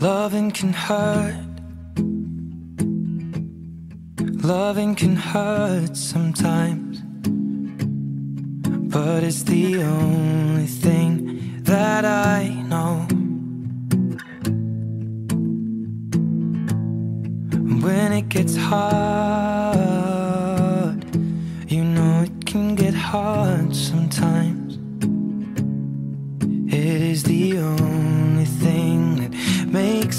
Loving can hurt. Loving can hurt sometimes. But it's the only thing that I know. When it gets hard.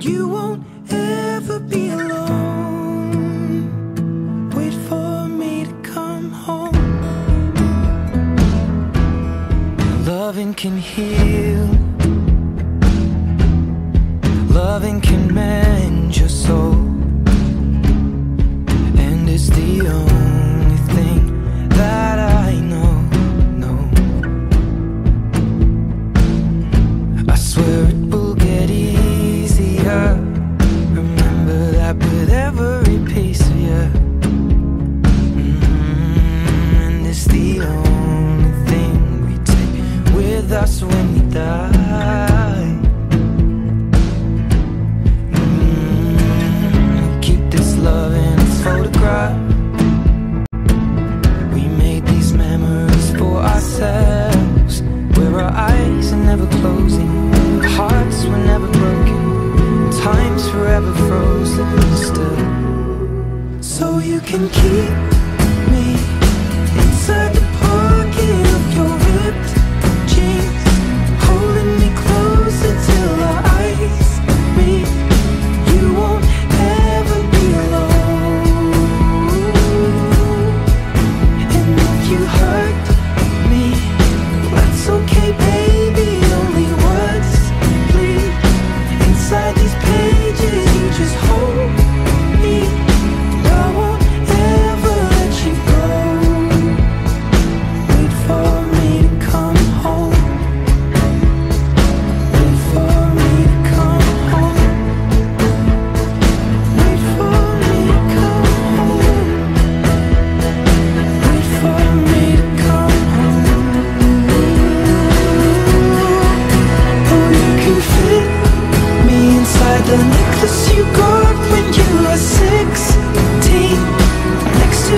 You won't ever be alone. Wait for me to come home. Loving can heal. Loving can mend. can keep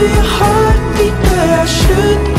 heartbeat, but I should